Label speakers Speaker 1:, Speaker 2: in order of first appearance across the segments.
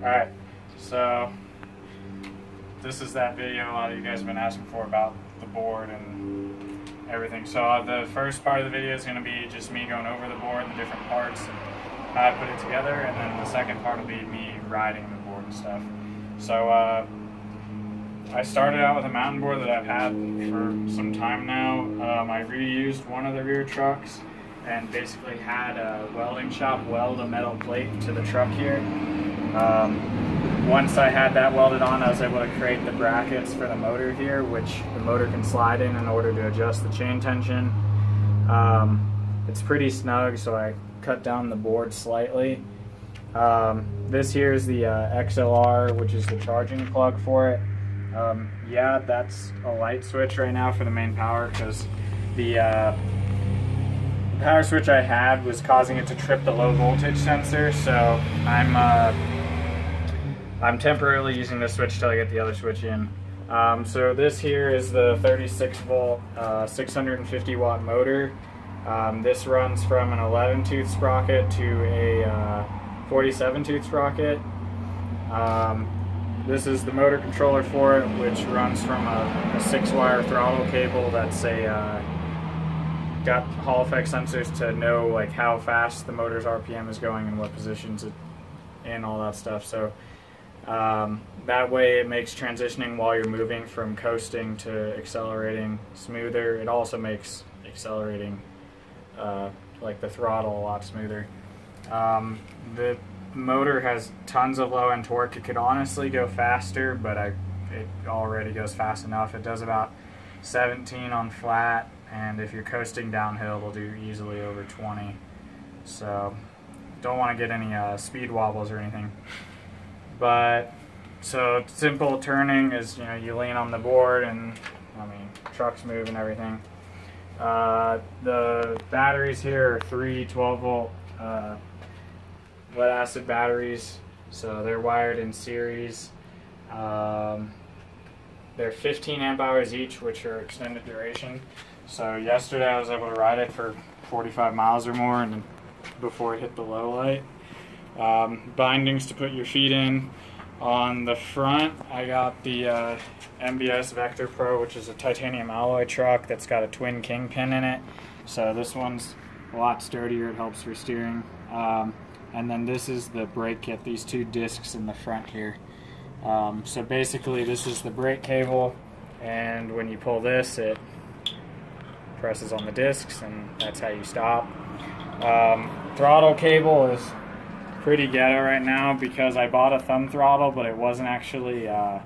Speaker 1: Alright, so this is that video a lot of you guys have been asking for about the board and everything. So uh, the first part of the video is going to be just me going over the board and the different parts and how I put it together, and then the second part will be me riding the board and stuff. So uh, I started out with a mountain board that I've had for some time now. Um, I reused one of the rear trucks and basically had a welding shop weld a metal plate to the truck here. Um, once I had that welded on, I was able to create the brackets for the motor here, which the motor can slide in in order to adjust the chain tension. Um, it's pretty snug, so I cut down the board slightly. Um, this here is the uh, XLR, which is the charging plug for it. Um, yeah, that's a light switch right now for the main power because the uh, power switch I had was causing it to trip the low voltage sensor, so I'm uh, I'm temporarily using this switch till I get the other switch in. Um, so this here is the 36 volt, uh, 650 watt motor. Um, this runs from an 11 tooth sprocket to a uh, 47 tooth sprocket. Um, this is the motor controller for it, which runs from a, a six wire throttle cable that's a uh, got Hall effect sensors to know like how fast the motor's RPM is going and what positions it in, all that stuff. So um, that way it makes transitioning while you're moving from coasting to accelerating smoother. It also makes accelerating uh, like the throttle a lot smoother. Um, the motor has tons of low end torque. It could honestly go faster, but I it already goes fast enough. It does about 17 on flat, and if you're coasting downhill, it'll do easily over 20. So don't want to get any uh, speed wobbles or anything. But so simple turning is you know you lean on the board and I mean trucks move and everything. Uh, the batteries here are three 12 volt uh, lead acid batteries, so they're wired in series. Um, they're 15 amp hours each, which are extended duration. So yesterday I was able to ride it for 45 miles or more, and before it hit the low light. Um, bindings to put your feet in. On the front, I got the uh, MBS Vector Pro, which is a titanium alloy truck that's got a twin kingpin in it. So this one's a lot sturdier. It helps for steering. Um, and then this is the brake kit. These two discs in the front here. Um, so basically, this is the brake cable, and when you pull this, it presses on the discs, and that's how you stop. Um, throttle cable is pretty ghetto right now because I bought a thumb throttle, but it wasn't actually uh,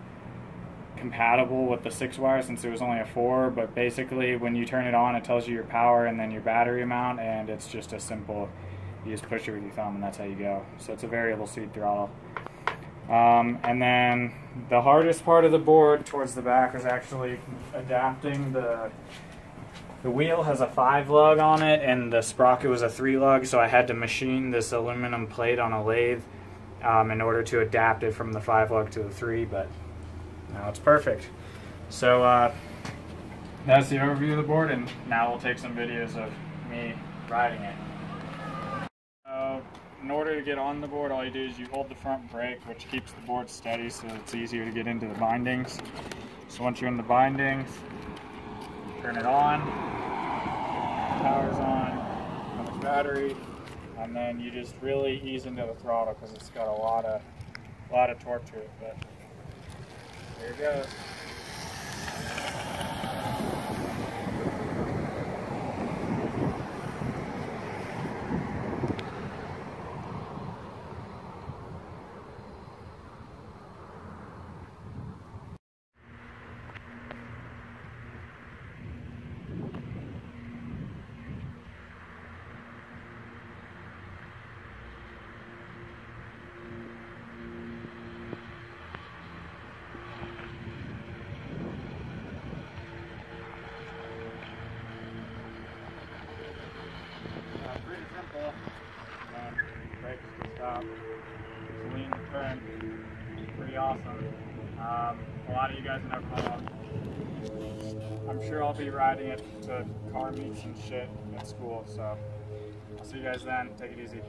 Speaker 1: compatible with the six wire since it was only a four. But basically, when you turn it on, it tells you your power and then your battery amount, and it's just a simple. You just push it with your thumb, and that's how you go. So it's a variable speed throttle. Um, and then the hardest part of the board towards the back is actually adapting the the wheel has a five lug on it, and the sprocket was a three lug, so I had to machine this aluminum plate on a lathe um, in order to adapt it from the five lug to the three, but now it's perfect. So uh, that's the overview of the board, and now we'll take some videos of me riding it. In order to get on the board, all you do is you hold the front brake, which keeps the board steady so it's easier to get into the bindings. So once you're in the bindings, turn it on, power's on, on the battery, and then you just really ease into the throttle because it's got a lot of a lot of torque to it. But there it goes. Uh, pretty simple. Um, brakes to and turn. Pretty awesome. Um, a lot of you guys in Oklahoma. I'm sure I'll be riding it to car meets and shit at school. So I'll see you guys then. Take it easy.